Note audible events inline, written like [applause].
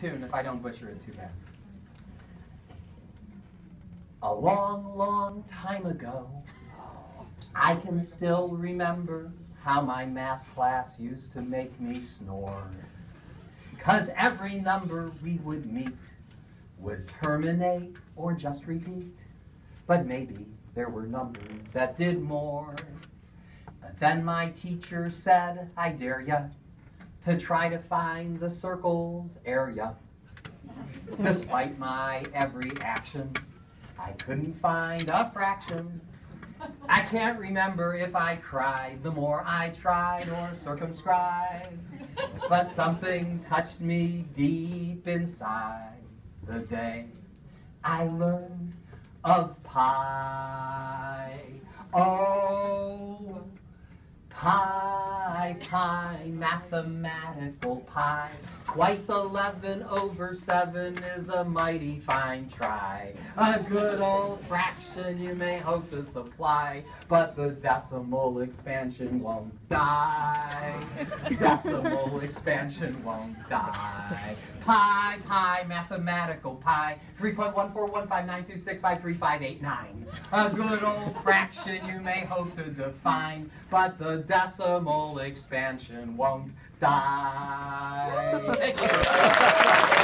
tune if I don't butcher it too bad. A long, long time ago, I can still remember how my math class used to make me snore. Cause every number we would meet would terminate or just repeat. But maybe there were numbers that did more. But then my teacher said, I dare ya to try to find the circle's area. Despite my every action, I couldn't find a fraction. I can't remember if I cried the more I tried or circumscribed. But something touched me deep inside the day I learned of pi. Oh, pi, pi, mathematical pi. Twice 11 over 7 is a mighty fine try. A good old fraction you may hope to supply, but the decimal expansion won't die. Decimal expansion won't die. Pi, pi, mathematical pi. 3.1415926535889. A good old fraction you may hope to define, but the decimal expansion won't die. [laughs]